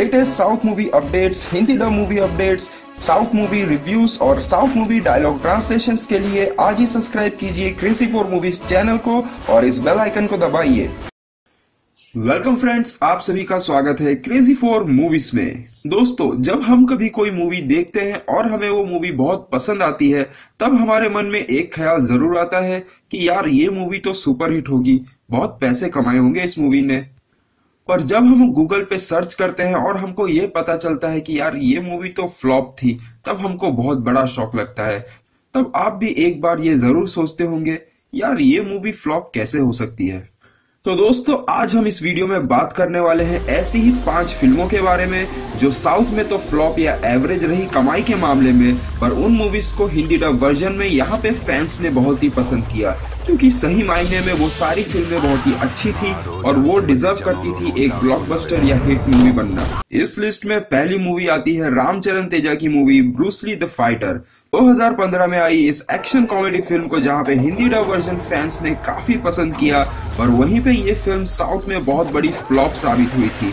Latest south movie updates Hindi dub movie updates south movie reviews और south movie dialogue translation के लिए आज ही सब्सक्राइब कीजिए क्रेजी फॉर मूवीज़ चैनल को और इस बेल आइकन को दबाइए। वेलकम फ्रेंड्स आप सभी का स्वागत है क्रेजी फॉर मूवीज़ में। दोस्तों, जब हम कभी कोई मूवी देखते हैं और हमें वो मूवी बहुत पसंद आती है, तब हमारे मन में एक ख्याल ज़रूर आता है कि यार ये मूवी तो सुपर हिट होगी, बहुत पैसे कमाए होंगे इस मूवी ने। पर जब हम गूगल पे सर्च करते हैं और हमको ये पता चलता है कि यार ये मूवी तो फ्लॉप थी, तब हमको बहुत बड़ा शौक लगता है। तब आप भी एक बार ये ज़रूर सोचते होंगे, यार ये मूवी फ्लॉप कैसे हो सकती है? तो दोस्तों, आज हम इस वीडियो में बात करने वाले हैं ऐसी ही पाँच फ़िल्मों के बारे में, जो साउथ में तो फ्लॉप या एवरेज रही कमाई के मामले में, पर उन मूवीज़ को हिंदी डब वर्जन में यहाँ पे फैंस ने बहुत ही पसंद किया, क्योंकि सही मायने में वो सारी फ़िल्में बहुत ही अच्छी थी और वो डिजर्व करती थी एक ब्लॉकबस्टर या हिट मूवी बनना। इस लिस्ट में पहली मूवी आती है रामचरण तेजा की मूवी ब्रूसली द फाइटर 2015 में आई इस एक्शन कॉमेडी फ़िल्म को, जहाँ पे हिंदी डब वर्जन फैंस ने काफ़ी पसंद किया पर वहीं पे ये फ़िल्म साउथ में बहुत बड़ी फ्लॉप साबित हुई थी।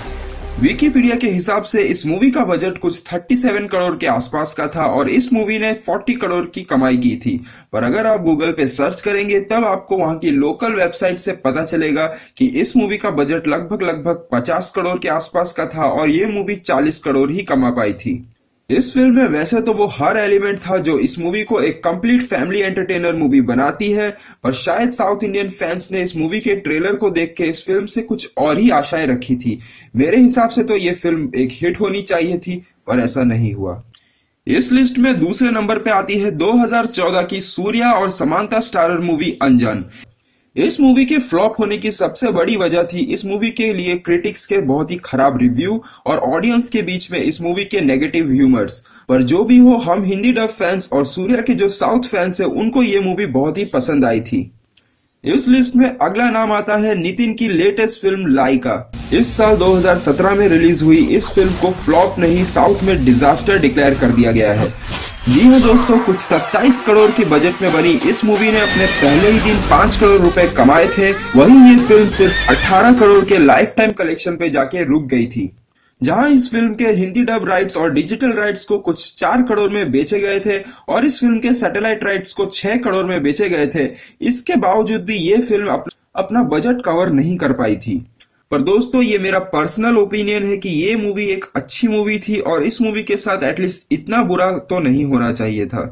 विकीपीडिया के हिसाब से इस मूवी का बजट कुछ 37 करोड़ के आसपास का था और इस मूवी ने 40 करोड़ की कमाई की थी। पर अगर आप गूगल पे सर्च करेंगे, तब आपको वहाँ की लोकल वेबसाइट से पता चलेगा कि इस मूवी का बजट लगभग लगभग 50 करोड़ के आसपास का था और ये मूवी 40 करोड़ ही कमा पाई थी। इस फ़िल्म में वैसे तो वो हर एलिमेंट था जो इस मूवी को एक कंप्लीट फैमिली एंटरटेनर मूवी बनाती है, पर शायद साउथ इंडियन फैंस ने इस मूवी के ट्रेलर को देख के इस फ़िल्म से कुछ और ही आशाएँ रखी थी। मेरे हिसाब से तो ये फ़िल्म एक हिट होनी चाहिए थी, पर ऐसा नहीं हुआ। इस लिस्ट में दूसरे नंबर पे आती है 2014 की सूर्या और समांता स्टारर मूवी अनजान इस मूवी के फ्लॉप होने की सबसे बड़ी वजह थी इस मूवी के लिए क्रिटिक्स के बहुत ही खराब रिव्यू और ऑडियंस के बीच में इस मूवी के नेगेटिव ह्यूमर्स पर जो भी हो, हम हिंदी डब फैंस और सूर्या के जो साउथ फैंस है, उनको ये मूवी बहुत ही पसंद आई थी। इस लिस्ट में अगला नाम आता है नितिन की लेटेस्ट फ़िल्म लाइका। इस साल 2017 में रिलीज़ हुई इस फ़िल्म को फ्लॉप नहीं, साउथ में डिजास्टर डिक्लेयर कर दिया गया है। जी हाँ दोस्तों, कुछ 27 करोड़ की बजट में बनी इस मूवी ने अपने पहले ही दिन 5 करोड़ रुपए कमाए थे। वहीं ये फ़िल्म सिर्फ़ 18 करोड़ के लाइफ टाइम कलेक्शन पे जाके रुक गई थी। जहाँ इस फ़िल्म के हिंदी डब राइट्स और डिजिटल राइट्स को कुछ चार करोड़ में बेचे गए थे और इस फ़िल्म के सैटेलाइट राइट्स को छह करोड़ में बेचे गए थे। इसके बावजूद भी ये फ़िल्म अपना बजट कवर नहीं कर पाई थी। पर दोस्तों, ये मेरा पर्सनल ओपिनियन है कि ये मूवी एक अच्छी मूवी थी और इस मूवी के साथ एटलीस्ट इतना बुरा तो नहीं होना चाहिए था।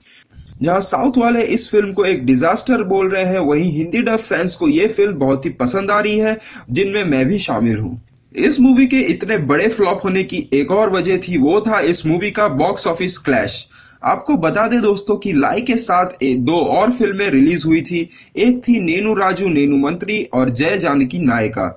जहाँ साउथ वाले इस फ़िल्म को एक डिजास्टर बोल रहे हैं, वहीं हिंदी डब फैंस को ये फ़िल्म बहुत ही पसंद आ रही है, जिनमें मैं भी शामिल हूँ। इस मूवी के इतने बड़े फ्लॉप होने की एक और वजह थी, वो था इस मूवी का बॉक्स ऑफ़िस क्लैश आपको बता दे दोस्तों कि लाई के साथ दो और फ़िल्में रिलीज़ हुई थी। एक थी नेनू राजू, नेनू मंत्री और जय जानकी नायिका।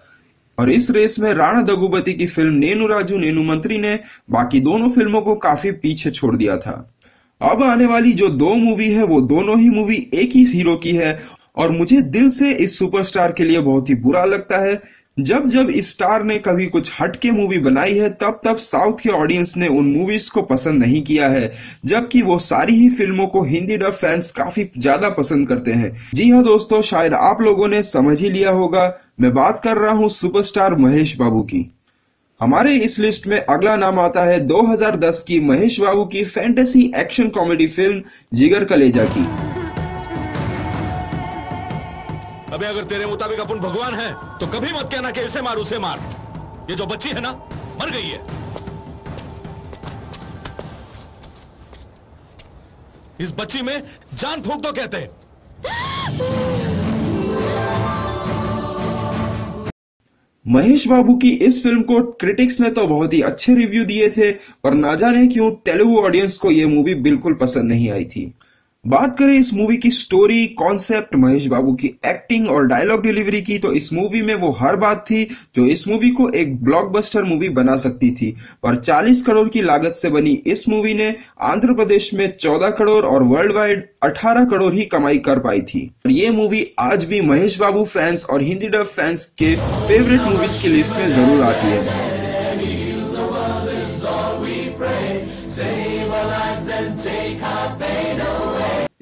और इस रेस में राणा दगुबती की फ़िल्म नेनु राजू, नेनु मंत्री ने बाकी दोनों फ़िल्मों को काफ़ी पीछे छोड़ दिया था। अब आने वाली जो दो मूवी है, वो दोनों ही मूवी एक ही हीरो की है और मुझे दिल से इस सुपरस्टार के लिए बहुत ही बुरा लगता है। जब जब स्टार ने कभी कुछ हटके मूवी बनाई है, तब तब साउथ के ऑडियंस ने उन मूवीज़ को पसंद नहीं किया है, जबकि वो सारी ही फ़िल्मों को हिंदी डब फैंस काफ़ी ज़्यादा पसंद करते हैं। जी हाँ दोस्तों, शायद आप लोगों ने समझ ही लिया होगा, मैं बात कर रहा हूँ सुपरस्टार महेश बाबू की। हमारे इस लिस्ट में अगला नाम आता है 2010 की महेश बाबू की फैंटेसी एक्शन कॉमेडी फ़िल्म जिगर कलेजा की। अबे अगर तेरे मुताबिक अपन भगवान है तो कभी मत कहना कि इसे मार, उसे मार। ये जो बच्ची है ना, मर गई है। इस बच्ची में जान फूक दो कहते हैं। महेश बाबू की इस फ़िल्म को क्रिटिक्स ने तो बहुत ही अच्छे रिव्यू दिए थे, पर ना जाने क्यों तेलुगु ऑडियंस को यह मूवी बिल्कुल पसंद नहीं आई थी। बात करें इस मूवी की स्टोरी कॉन्सेप्ट महेश बाबू की एक्टिंग और डायलॉग डिलीवरी की तो इस मूवी में वो हर बात थी जो इस मूवी को एक ब्लॉकबस्टर मूवी बना सकती थी। पर 40 करोड़ की लागत से बनी इस मूवी ने आंध्र प्रदेश में 14 करोड़ और वर्ल्ड वाइड 18 करोड़ ही कमाई कर पाई थी। और ये मूवी आज भी महेश बाबू फैंस और हिंदी डब फैंस के फेवरेट मूवीज़ की लिस्ट में ज़रूर आती है।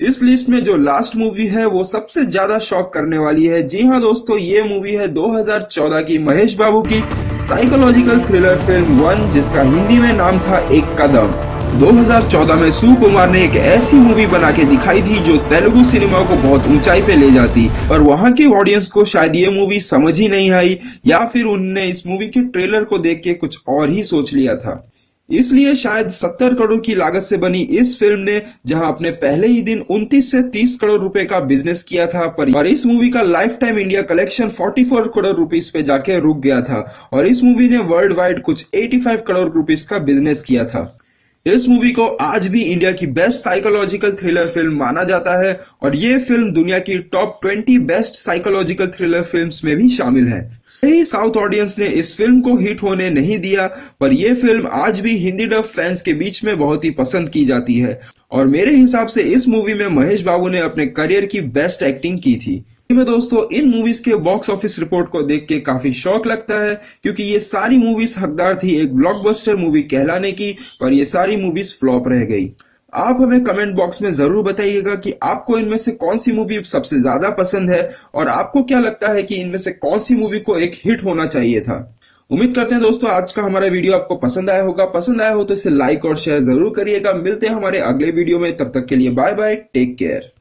इस लिस्ट में जो लास्ट मूवी है, वो सबसे ज़्यादा शॉक करने वाली है। जी हाँ दोस्तों, ये मूवी है 2014 की महेश बाबू की साइकोलॉजिकल थ्रिलर फ़िल्म वन जिसका हिंदी में नाम था एक कदम। 2014 में सुकुमार ने एक ऐसी मूवी बना के दिखाई थी जो तेलुगु सिनेमा को बहुत ऊंचाई पे ले जाती। और वहाँ के ऑडियंस को शायद ये मूवी समझ ही नहीं आई, या फिर उनने इस मूवी के ट्रेलर को देख के कुछ और ही सोच लिया था। इसलिए शायद 70 करोड़ की लागत से बनी इस फ़िल्म ने, जहाँ अपने पहले ही दिन 29 से 30 करोड़ रुपए का बिज़नेस किया था, पर इस मूवी का lifetime India collection 44 crore rupees पे जाके रुक गया था, और इस मूवी ने वर्ल्ड वाइड कुछ 85 करोड़ रुपीस का बिज़नेस किया था। इस मूवी को आज भी इंडिया की बेस्ट साइकोलॉजिकल थ्रिलर फ़िल्म माना जाता है, और ये फ़िल्म दुनिया की top 20 best psychological thriller films में भी शामिल है। ही साउथ ऑडियंस ने इस फ़िल्म को हिट होने नहीं दिया, पर यह फ़िल्म आज भी हिंदी डब फैंस के बीच में बहुत ही पसंद की जाती है। और मेरे हिसाब से इस मूवी में महेश बाबू ने अपने करियर की बेस्ट एक्टिंग की थी। में दोस्तों, इन मूवीज़ के बॉक्स ऑफ़िस रिपोर्ट को देख के काफ़ी शौक लगता है, क्योंकि ये सारी मूवीज़ हकदार थी एक ब्लॉकबस्टर मूवी कहलाने की, पर ये सारी मूवीज़ फ्लॉप रह गई। आप हमें कमेंट बॉक्स में ज़रूर बताइएगा कि आपको इनमें से कौन सी मूवी सबसे ज़्यादा पसंद है और आपको क्या लगता है कि इनमें से कौन सी मूवी को एक हिट होना चाहिए था। उम्मीद करते हैं दोस्तों, आज का हमारा वीडियो आपको पसंद आया होगा। पसंद आया हो तो इसे लाइक और शेयर ज़रूर करिएगा। मिलते हैं हमारे अगले वीडियो में। तब तक के लिए बाय बाय टेक केयर